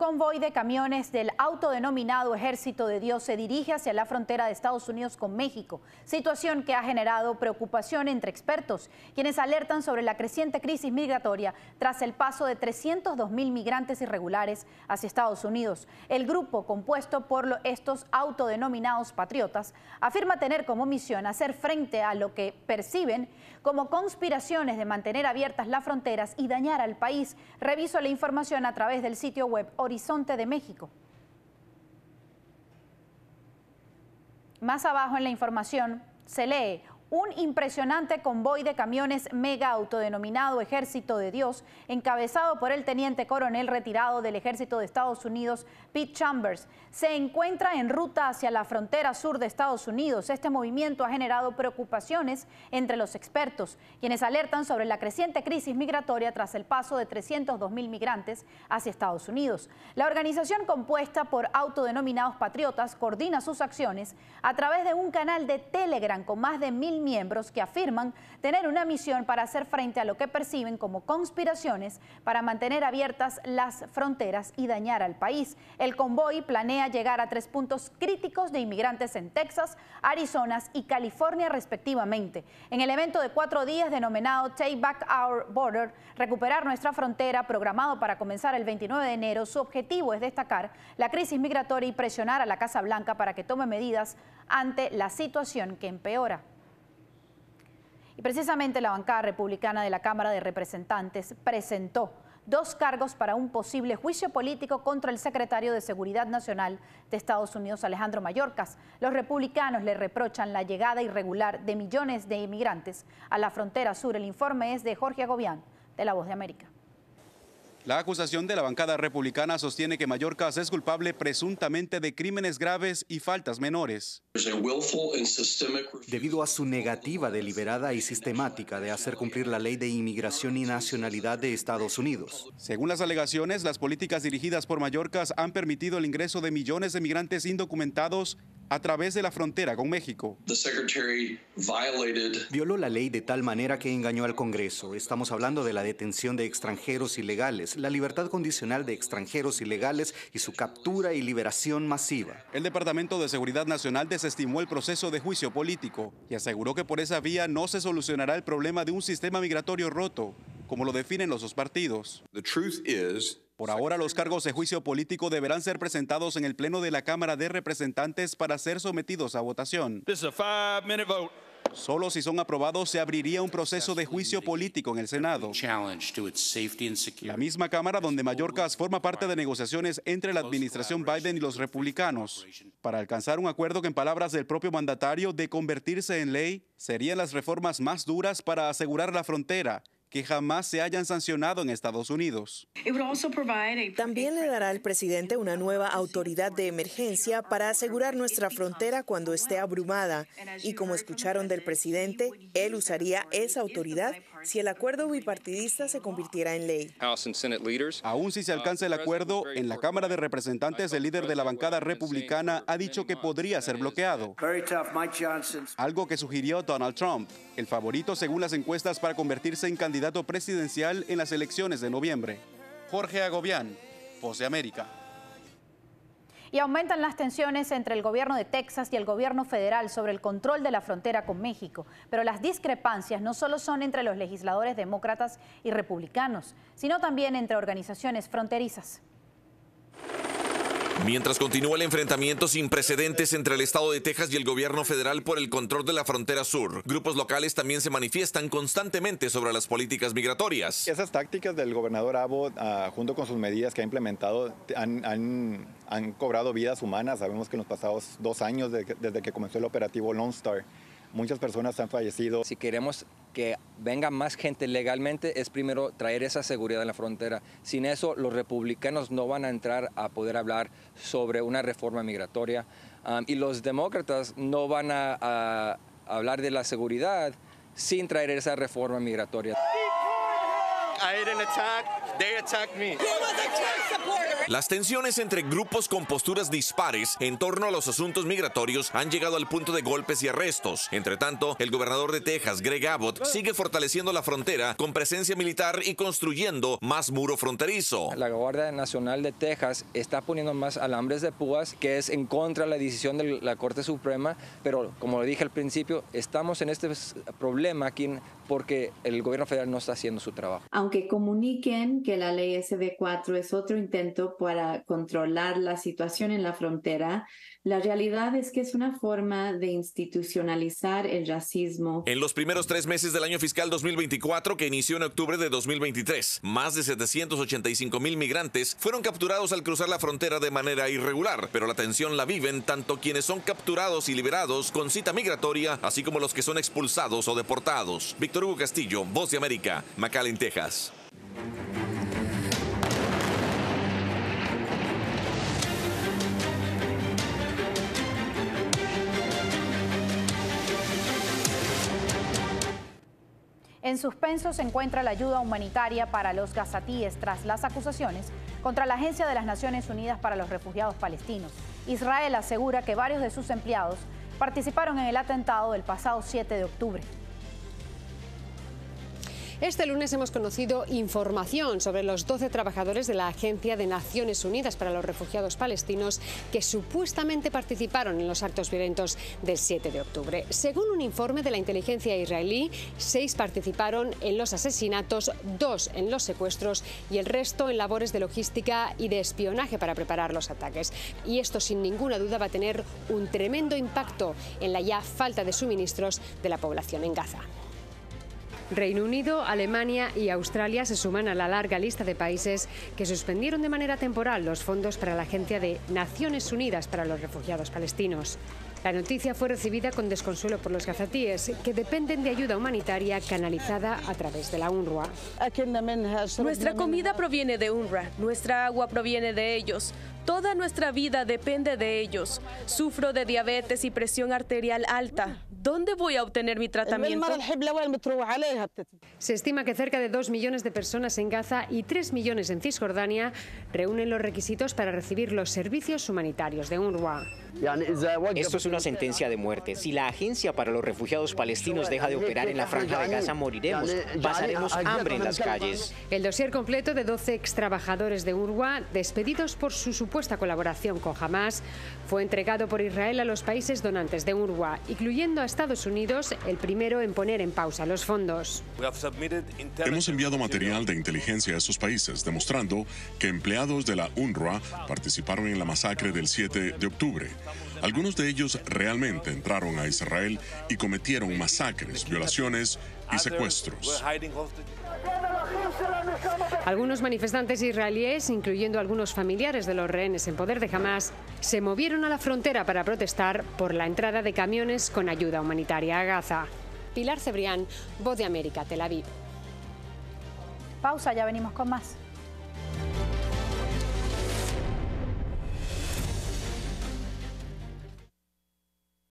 convoy de camiones del autodenominado Ejército de Dios se dirige hacia la frontera de Estados Unidos con México, situación que ha generado preocupación entre expertos, quienes alertan sobre la creciente crisis migratoria tras el paso de 302 mil migrantes irregulares hacia Estados Unidos. El grupo, compuesto por estos autodenominados patriotas, afirma tener como misión hacer frente a lo que perciben como conspiraciones de mantener abiertas las fronteras y dañar al país. Reviso la información a través del sitio web Horizonte de México. Más abajo en la información se lee, un impresionante convoy de camiones mega autodenominado Ejército de Dios, encabezado por el teniente coronel retirado del Ejército de Estados Unidos, Pete Chambers, se encuentra en ruta hacia la frontera sur de Estados Unidos. Este movimiento ha generado preocupaciones entre los expertos, quienes alertan sobre la creciente crisis migratoria tras el paso de 302 mil migrantes hacia Estados Unidos. La organización compuesta por autodenominados patriotas coordina sus acciones a través de un canal de Telegram con más de mil miembros que afirman tener una misión para hacer frente a lo que perciben como conspiraciones para mantener abiertas las fronteras y dañar al país. El convoy planea llegar a tres puntos críticos de inmigrantes en Texas, Arizona y California respectivamente. En el evento de cuatro días denominado Take Back Our Border, recuperar nuestra frontera, programado para comenzar el 29 de enero, su objetivo es destacar la crisis migratoria y presionar a la Casa Blanca para que tome medidas ante la situación que empeora. Y precisamente la bancada republicana de la Cámara de Representantes presentó dos cargos para un posible juicio político contra el secretario de Seguridad Nacional de Estados Unidos, Alejandro Mayorkas. Los republicanos le reprochan la llegada irregular de millones de inmigrantes a la frontera sur. El informe es de Jorge Agobián, de La Voz de América. La acusación de la bancada republicana sostiene que Mallorcas es culpable presuntamente de crímenes graves y faltas menores. Debido a su negativa deliberada y sistemática de hacer cumplir la ley de inmigración y nacionalidad de Estados Unidos. Según las alegaciones, las políticas dirigidas por Mallorcas han permitido el ingreso de millones de migrantes indocumentados a través de la frontera con México. Violó la ley de tal manera que engañó al Congreso. Estamos hablando de la detención de extranjeros ilegales, la libertad condicional de extranjeros ilegales y su captura y liberación masiva. El Departamento de Seguridad Nacional desestimó el proceso de juicio político y aseguró que por esa vía no se solucionará el problema de un sistema migratorio roto, como lo definen los dos partidos. Por ahora, los cargos de juicio político deberán ser presentados en el Pleno de la Cámara de Representantes para ser sometidos a votación. Solo si son aprobados se abriría un proceso de juicio político en el Senado. La misma Cámara donde Mallorcas forma parte de negociaciones entre la administración Biden y los republicanos. para alcanzar un acuerdo que en palabras del propio mandatario de convertirse en ley serían las reformas más duras para asegurar la frontera que jamás se hayan sancionado en Estados Unidos. También le dará al presidente una nueva autoridad de emergencia para asegurar nuestra frontera cuando esté abrumada. Y como escucharon del presidente, él usaría esa autoridad si el acuerdo bipartidista se convirtiera en ley. Aún si se alcanza el acuerdo, en la Cámara de Representantes el líder de la bancada republicana ha dicho que podría ser bloqueado. Algo que sugirió Donald Trump, el favorito según las encuestas para convertirse en candidato candidato presidencial en las elecciones de noviembre. Jorge Agobián, Voz de América. Y aumentan las tensiones entre el gobierno de Texas y el gobierno federal sobre el control de la frontera con México. Pero las discrepancias no solo son entre los legisladores demócratas y republicanos, sino también entre organizaciones fronterizas. Mientras continúa el enfrentamiento sin precedentes entre el estado de Texas y el gobierno federal por el control de la frontera sur, grupos locales también se manifiestan constantemente sobre las políticas migratorias. Esas tácticas del gobernador Abbott, ah, junto con sus medidas que ha implementado, han, cobrado vidas humanas. Sabemos que en los pasados dos años, desde que comenzó el operativo Lone Star, muchas personas han fallecido. Si queremos que venga más gente legalmente, es primero traer esa seguridad en la frontera. Sin eso, los republicanos no van a entrar a poder hablar sobre una reforma migratoria um, y los demócratas no van a hablar de la seguridad sin traer esa reforma migratoria. Las tensiones entre grupos con posturas dispares en torno a los asuntos migratorios han llegado al punto de golpes y arrestos. Entre tanto, el gobernador de Texas, Greg Abbott, sigue fortaleciendo la frontera con presencia militar y construyendo más muro fronterizo. La Guardia Nacional de Texas está poniendo más alambres de púas, que es en contra de la decisión de la Corte Suprema, pero como le dije al principio, estamos en este problema aquí porque el gobierno federal no está haciendo su trabajo. Aunque comuniquen que la ley SB4 es otro intento para controlar la situación en la frontera, la realidad es que es una forma de institucionalizar el racismo. En los primeros tres meses del año fiscal 2024, que inició en octubre de 2023, más de 785 mil migrantes fueron capturados al cruzar la frontera de manera irregular, pero la tensión la viven tanto quienes son capturados y liberados con cita migratoria, así como los que son expulsados o deportados. Víctor Hugo Castillo, Voz de América, McAllen, Texas. En suspenso se encuentra la ayuda humanitaria para los gazatíes tras las acusaciones contra la Agencia de las Naciones Unidas para los Refugiados Palestinos. Israel asegura que varios de sus empleados participaron en el atentado del pasado 7 de octubre. Este lunes hemos conocido información sobre los 12 trabajadores de la Agencia de Naciones Unidas para los Refugiados Palestinos que supuestamente participaron en los actos violentos del 7 de octubre. Según un informe de la inteligencia israelí, seis participaron en los asesinatos, dos en los secuestros y el resto en labores de logística y de espionaje para preparar los ataques. Y esto sin ninguna duda va a tener un tremendo impacto en la ya falta de suministros de la población en Gaza. Reino Unido, Alemania y Australia se suman a la larga lista de países que suspendieron de manera temporal los fondos para la Agencia de Naciones Unidas para los Refugiados Palestinos. La noticia fue recibida con desconsuelo por los gazatíes, que dependen de ayuda humanitaria canalizada a través de la UNRWA. Nuestra comida proviene de UNRWA, nuestra agua proviene de ellos. Toda nuestra vida depende de ellos. Sufro de diabetes y presión arterial alta. ¿Dónde voy a obtener mi tratamiento? Se estima que cerca de 2 millones de personas en Gaza y 3 millones en Cisjordania reúnen los requisitos para recibir los servicios humanitarios de UNRWA. Esto es una sentencia de muerte. Si la Agencia para los Refugiados Palestinos deja de operar en la Franja de Gaza, moriremos. Pasaremos hambre en las calles. El dossier completo de 12 ex trabajadores de UNRWA, despedidos por su supuesta colaboración con Hamas, fue entregado por Israel a los países donantes de UNRWA, incluyendo a Estados Unidos, el primero en poner en pausa los fondos. Hemos enviado material de inteligencia a esos países, demostrando que empleados de la UNRWA participaron en la masacre del 7 de octubre. Algunos de ellos realmente entraron a Israel y cometieron masacres, violaciones y secuestros. Algunos manifestantes israelíes, incluyendo algunos familiares de los rehenes en poder de Hamas, se movieron a la frontera para protestar por la entrada de camiones con ayuda humanitaria a Gaza. Pilar Cebrián, Voz de América, Tel Aviv. Pausa, ya venimos con más.